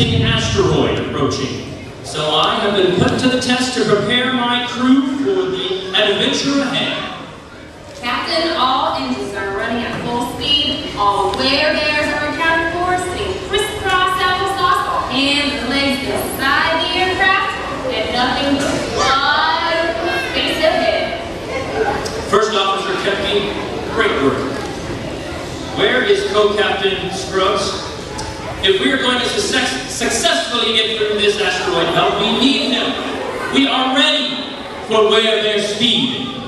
impacting asteroid approaching. So I have been put to the test to prepare my crew for the adventure ahead. Captain, all engines are running at full speed. All Ware Bears are accounted for, sitting crisscross applesauce, all hands and legs inside the aircraft, and nothing but face ahead. First Officer Kepke, great work. Where is Co-Captain Scruggs? If we are going to success successfully get through this asteroid belt, we need them. We are ready for where their speed.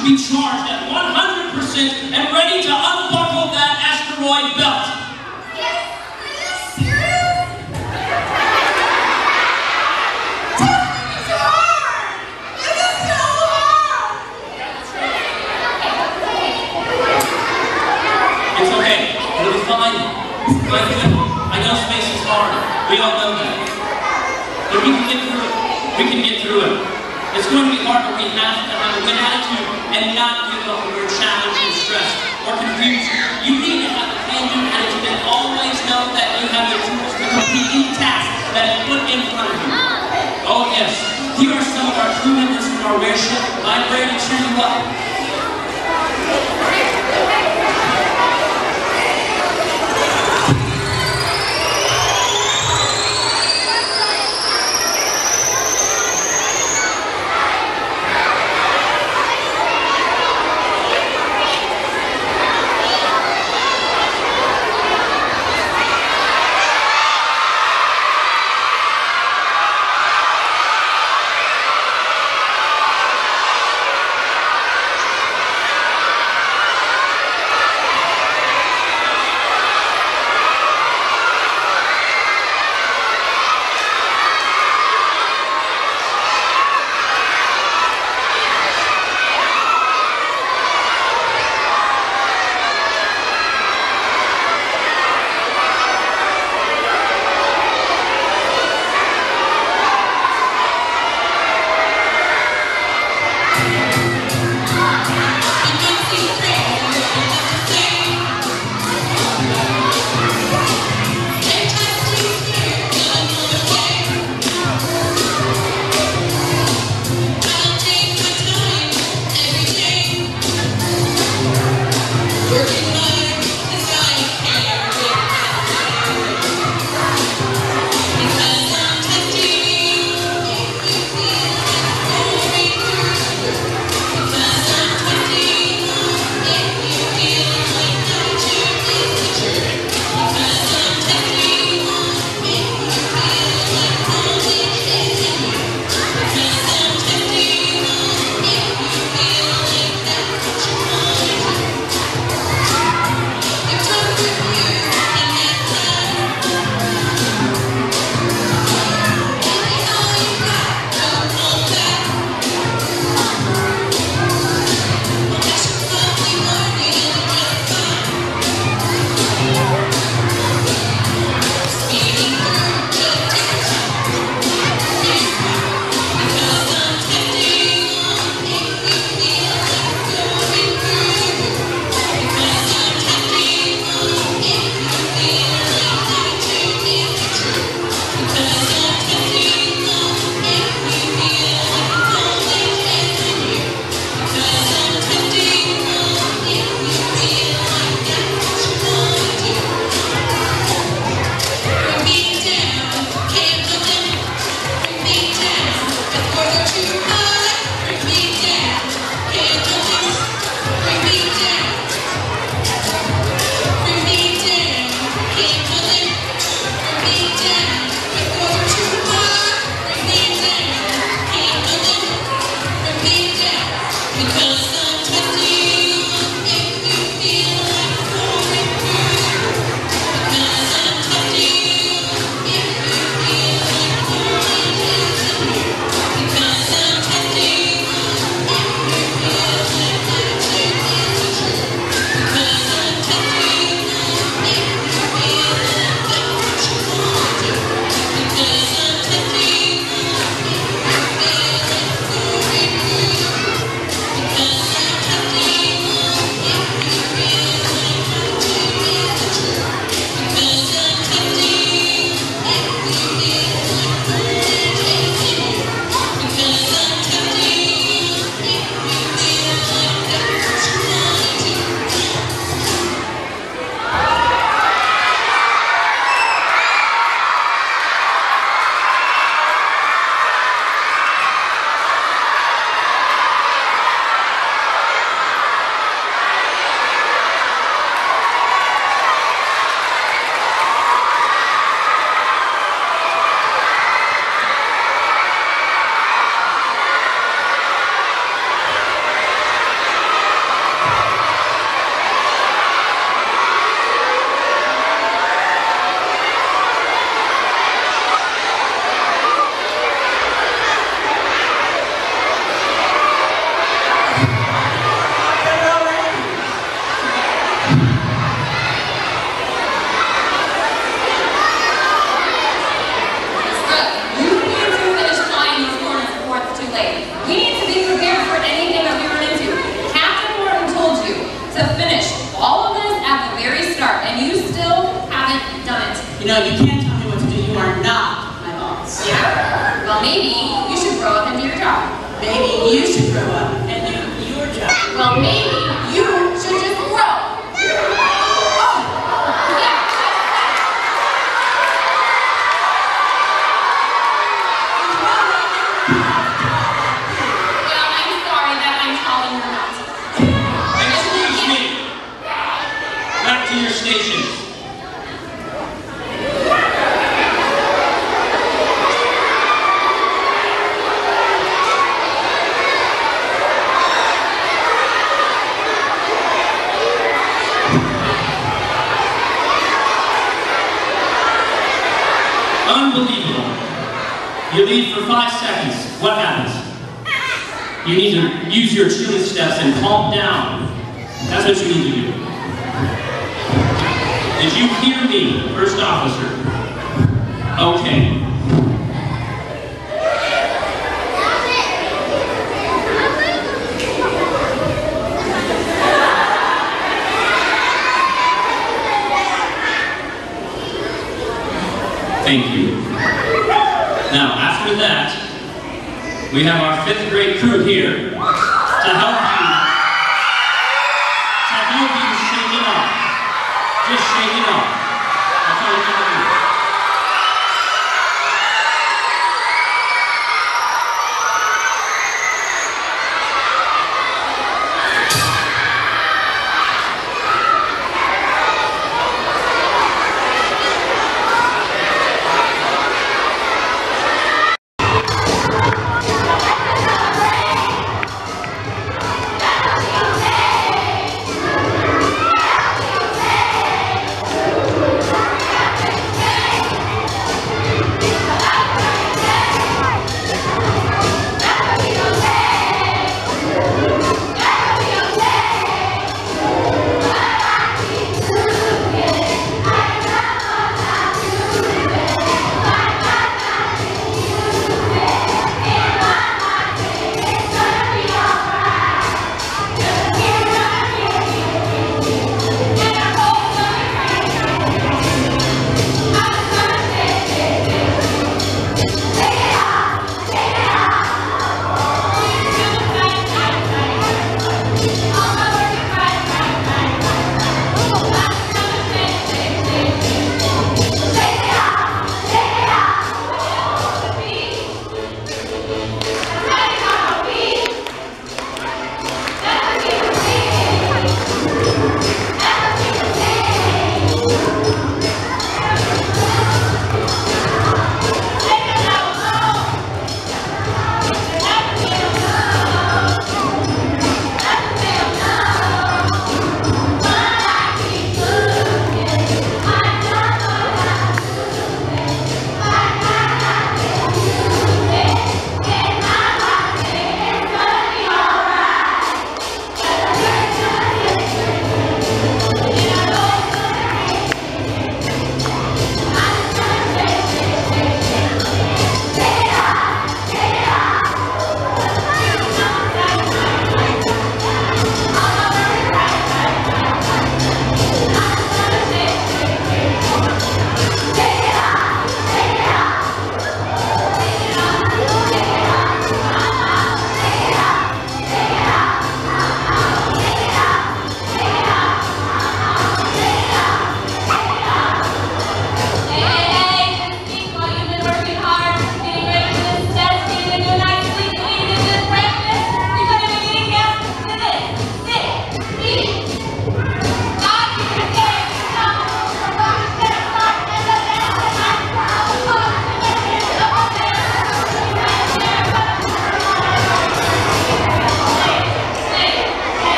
Should be charged at 100% and ready to unbuckle that asteroid belt. It's okay. It'll be. Fine. I know space is hard. We all know that. But we can get through it. We can get through it. It's going to be hard, but we have to have a good attitude and not give up when we're challenged and stressed or confused. You need to have a can-do attitude and always know that you have the tools to complete any task that is put in front of you. Oh yes, here are some of our crew members from our airship library to cheer you up. Did you hear me, first officer? Okay. Thank you. Now, after that, we have our fifth grade crew here.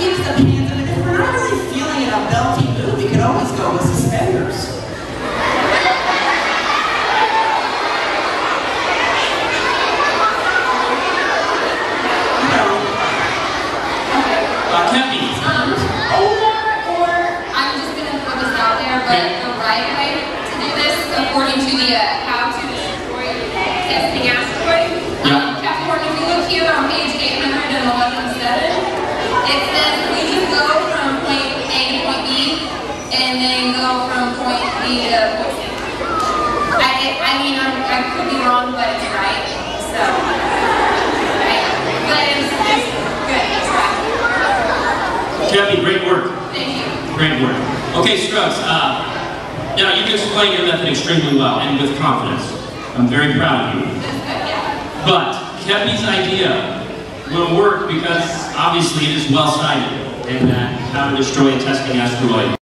keeps the pants, and if we're not really feeling in a belty mood, we can always go with suspenders. Uh, according to the wrong, but it's right. So, right? But it's, it's good. It's right. Kathy, great work. Thank you. Great work. Okay, Scruggs, uh, now you can explain your method extremely well and with confidence. I'm very proud of you. But Kepi's idea will work because obviously it is well-cited in that uh, how to destroy a testing asteroid.